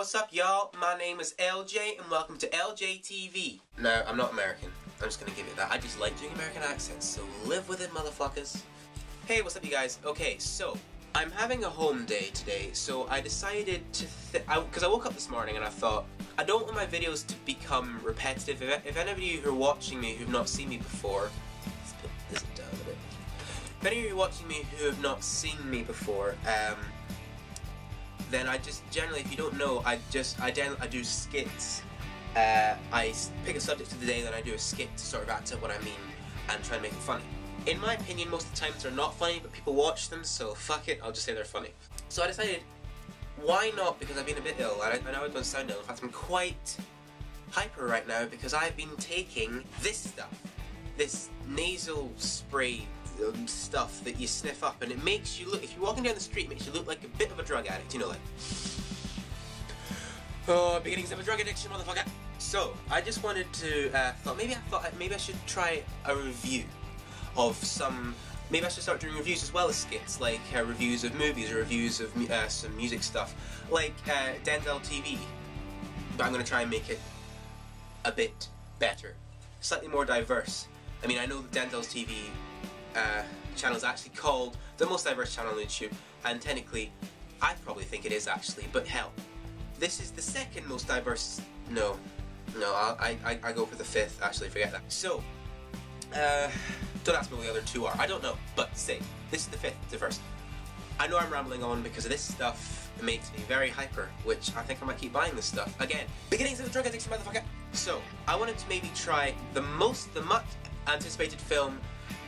what's up y'all? My name is LJ and welcome to LJ TV. No, I'm not American. I'm just gonna give you that. I just like doing American accents, so live with it, motherfuckers. Hey, what's up you guys? Okay, so, I'm having a home day today, so I decided to because I, I, woke up this morning and I thought, I don't want my videos to become repetitive. If, if any of you who are watching me who've not seen me before, this down a bit. If any of you watching me who have not seen me before, um, then I just generally, if you don't know, I just I, I do skits. Uh, I pick a subject of the day, then I do a skit to sort of act out what I mean and try and make it funny. In my opinion, most of the times they're not funny, but people watch them, so fuck it, I'll just say they're funny. So I decided, why not? Because I've been a bit ill, and I, I know I don't sound ill. In fact, I'm quite hyper right now because I've been taking this stuff, this nasal spray um, stuff that you sniff up, and it makes you look, if you're walking down the street, it makes you look like a bit of a drug addict, you know, like, oh, beginnings of a drug addiction, motherfucker. So, I just wanted to, uh, thought, maybe I thought, maybe I should try a review of some, maybe I should start doing reviews as well as skits, like uh, reviews of movies or reviews of uh, some music stuff, like uh, Denzel TV, but I'm going to try and make it a bit better, slightly more diverse. I mean, I know that Denzel's TV uh, channel is actually called the most diverse channel on YouTube, and technically, I probably think it is actually, but hell, this is the second most diverse, no, no, I, I, I go for the fifth, actually, forget that. So, uh, don't ask me what the other two are, I don't know, but say, this is the fifth diverse. I know I'm rambling on because of this stuff it makes me very hyper, which I think I might keep buying this stuff. Again, beginnings of the drug addiction, motherfucker! So, I wanted to maybe try the most, the much anticipated film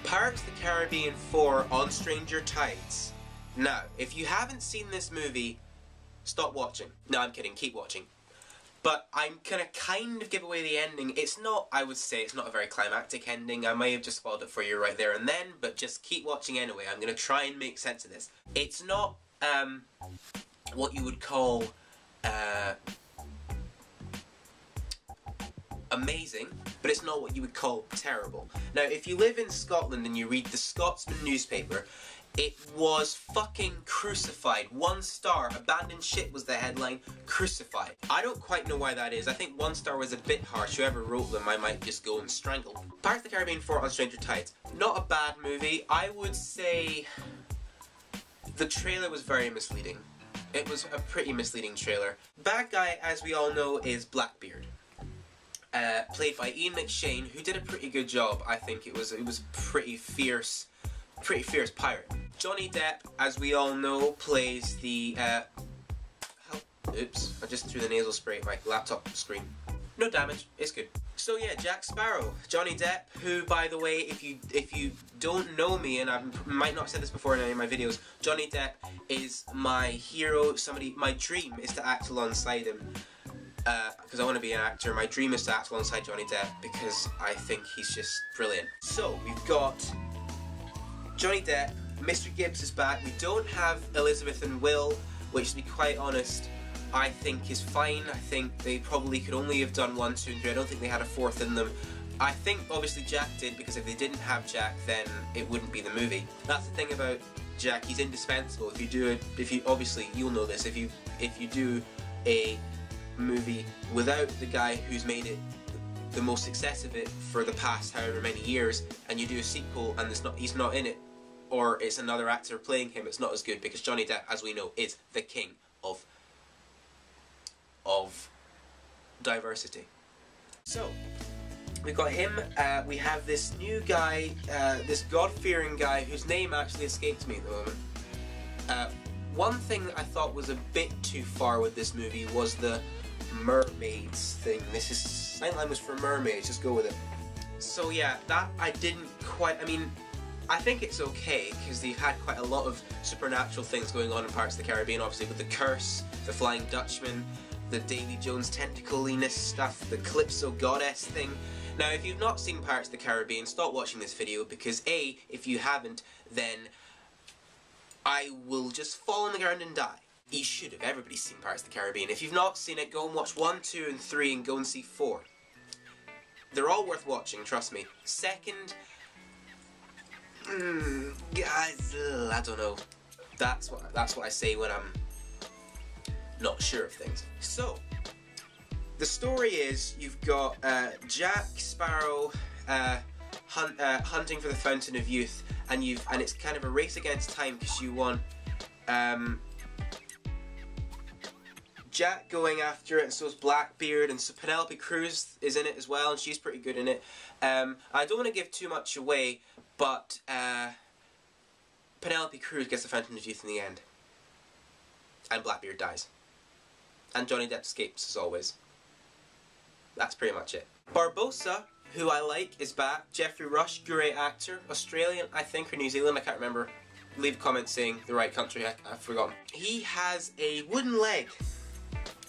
Pirates of the Caribbean 4 on Stranger Tides. Now, if you haven't seen this movie, stop watching. No, I'm kidding, keep watching. But I'm gonna kind of give away the ending. It's not, I would say, it's not a very climactic ending. I may have just spoiled it for you right there and then, but just keep watching anyway. I'm gonna try and make sense of this. It's not, um, what you would call, uh, amazing, but it's not what you would call terrible. Now, if you live in Scotland and you read the Scotsman newspaper, it was fucking crucified. One star. Abandoned ship was the headline. Crucified. I don't quite know why that is. I think one star was a bit harsh. Whoever wrote them, I might just go and strangle. Pirates of the Caribbean 4 on Stranger Tides. Not a bad movie. I would say the trailer was very misleading. It was a pretty misleading trailer. Bad guy, as we all know, is Blackbeard uh, played by Ian McShane, who did a pretty good job. I think it was it was pretty fierce, pretty fierce pirate. Johnny Depp, as we all know, plays the. Uh, oops! I just threw the nasal spray at my laptop screen. No damage. It's good. So yeah, Jack Sparrow, Johnny Depp, who, by the way, if you if you don't know me, and I might not have said this before in any of my videos, Johnny Depp is my hero. Somebody, my dream is to act alongside him because uh, I want to be an actor. My dream is to act alongside Johnny Depp because I think he's just brilliant. So we've got Johnny Depp, Mr. Gibbs is back. We don't have Elizabeth and Will, which to be quite honest, I think is fine. I think they probably could only have done one, two, and three. I don't think they had a fourth in them. I think obviously Jack did because if they didn't have Jack, then it wouldn't be the movie. That's the thing about Jack. He's indispensable. If you do it, if you obviously you'll know this. If you if you do a movie without the guy who's made it the most success of it for the past however many years and you do a sequel and it's not he's not in it or it's another actor playing him it's not as good because Johnny Depp as we know is the king of of diversity. So we've got him uh, we have this new guy uh, this god-fearing guy whose name actually escapes me at the moment. Uh, one thing I thought was a bit too far with this movie was the mermaids thing. This is sign was for mermaids, just go with it. So yeah, that I didn't quite, I mean, I think it's okay because they've had quite a lot of supernatural things going on in Pirates of the Caribbean, obviously with the Curse, the Flying Dutchman, the Davy Jones tentacoliness stuff, the Calypso Goddess thing. Now, if you've not seen Pirates of the Caribbean, stop watching this video because A, if you haven't, then I will just fall on the ground and die you should have. Everybody's seen Pirates of the Caribbean. If you've not seen it, go and watch 1, 2 and 3 and go and see 4. They're all worth watching, trust me. Second, mm, guys, I don't know. That's what that's what I say when I'm not sure of things. So, the story is you've got uh, Jack Sparrow uh, hunt, uh, hunting for the Fountain of Youth, and you've and it's kind of a race against time because you want um, Jack going after it, and so is Blackbeard, and so Penelope Cruz is in it as well, and she's pretty good in it. Um, I don't want to give too much away, but uh, Penelope Cruz gets the Fountain of Youth in the end, and Blackbeard dies, and Johnny Depp escapes as always. That's pretty much it. Barbossa, who I like, is back. Geoffrey Rush, great actor, Australian, I think, or New Zealand, I can't remember. Leave a comment saying the right country, I, I've forgotten. He has a wooden leg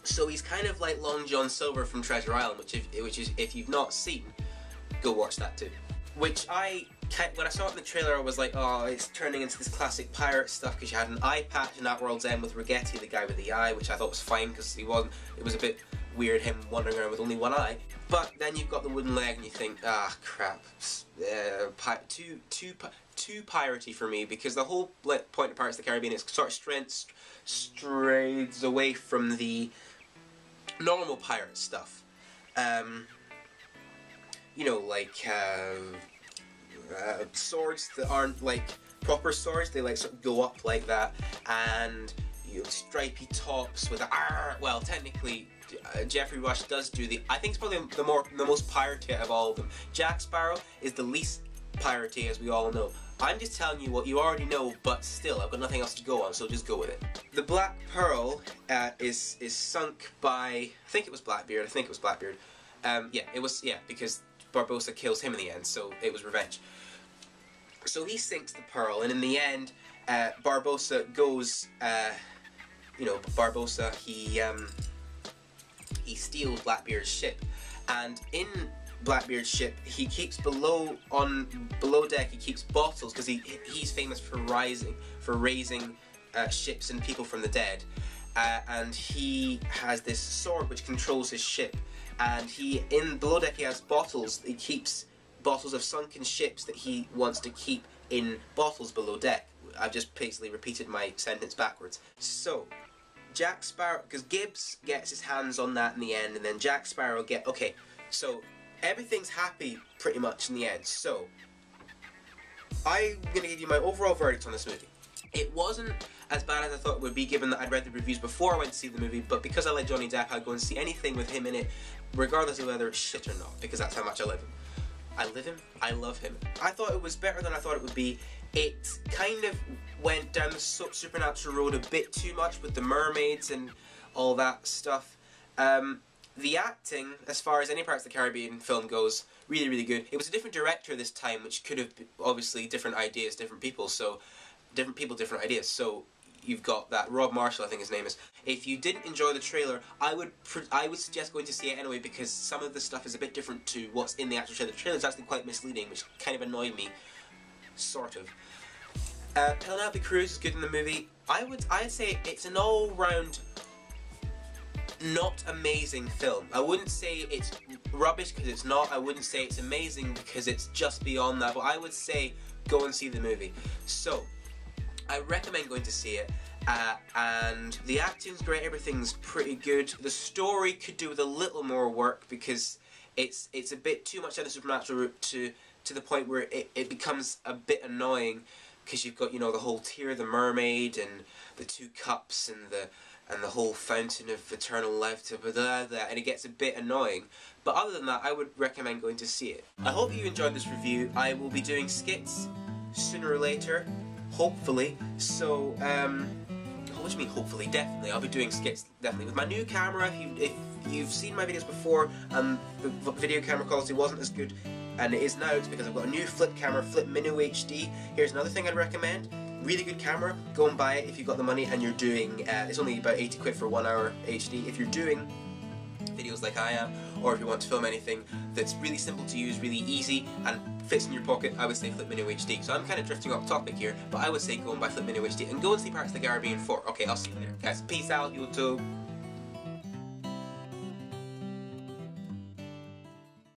so he's kind of like Long John Silver from Treasure Island, which, if, which is if you've not seen, go watch that too. Which I when I saw it in the trailer, I was like, oh, it's turning into this classic pirate stuff because you had an eye patch in At World's End with Ragetti, the guy with the eye, which I thought was fine because he wasn't. It was a bit weird him wandering around with only one eye. But then you've got the wooden leg, and you think, ah, crap, uh, too too too piratey for me because the whole point of Pirates of the Caribbean is sort of strayed, strays away from the normal pirate stuff. Um, you know, like uh, uh, swords that aren't like proper swords. They like sort of go up like that, and you know, stripy tops with a well, technically. Uh, Geoffrey Rush does do the. I think it's probably the more the most piratey of all of them. Jack Sparrow is the least piratey, as we all know. I'm just telling you what you already know, but still, I've got nothing else to go on, so just go with it. The Black Pearl uh, is is sunk by, I think it was Blackbeard, I think it was Blackbeard. Um, yeah, it was, yeah, because Barbossa kills him in the end, so it was revenge. So he sinks the Pearl, and in the end, uh, Barbossa goes, uh, you know, Barbossa, he, um, he steals Blackbeard's ship, and in Blackbeard's ship, he keeps below on below deck. He keeps bottles because he he's famous for rising for raising uh, ships and people from the dead. Uh, and he has this sword which controls his ship. And he in below deck he has bottles. He keeps bottles of sunken ships that he wants to keep in bottles below deck. I've just basically repeated my sentence backwards. So Jack Sparrow, because Gibbs gets his hands on that in the end, and then Jack Sparrow get okay. So everything's happy pretty much in the end. So, I'm gonna give you my overall verdict on this movie. It wasn't as bad as I thought it would be, given that I'd read the reviews before I went to see the movie. But because I like Johnny Depp, I'd go and see anything with him in it, regardless of whether it's shit or not, because that's how much I love him. I live him. I love him. I thought it was better than I thought it would be. It kind of went down the supernatural road a bit too much with the mermaids and all that stuff. Um, the acting, as far as any Pirates of the Caribbean film goes, really, really good. It was a different director this time, which could have been, obviously different ideas, different people. So, different people, different ideas. So, you've got that Rob Marshall, I think his name is. If you didn't enjoy the trailer, I would I would suggest going to see it anyway because some of the stuff is a bit different to what's in the actual trailer. The trailer is actually quite misleading, which kind of annoyed me, sort of. Uh, Penelope Cruz is good in the movie. I would I'd say it's an all round not amazing film. I wouldn't say it's rubbish because it's not. I wouldn't say it's amazing because it's just beyond that. But I would say go and see the movie. So, I recommend going to see it. Uh, and the acting's great. Everything's pretty good. The story could do with a little more work because it's it's a bit too much of the supernatural route to to the point where it, it becomes a bit annoying because you've got you know the whole Tear of the Mermaid and the two cups and the and the whole fountain of eternal life to blah, blah, and it gets a bit annoying. But other than that, I would recommend going to see it. I hope you enjoyed this review. I will be doing skits sooner or later, hopefully. So, um, what do you mean hopefully? Definitely. I'll be doing skits, definitely. With my new camera, if, you, if you've seen my videos before and the video camera quality wasn't as good, and it is now, it's because I've got a new flip camera, Flip Mino HD. Here's another thing I'd recommend really good camera, go and buy it if you've got the money and you're doing, uh, it's only about 80 quid for one hour HD. If you're doing videos like I am, or if you want to film anything that's really simple to use, really easy, and fits in your pocket, I would say Flip Mino HD. So I'm kind of drifting off topic here, but I would say go and buy Flip Mino HD and go and see Pirates of the Caribbean 4. Okay, I'll see you later. Guys, peace out, YouTube.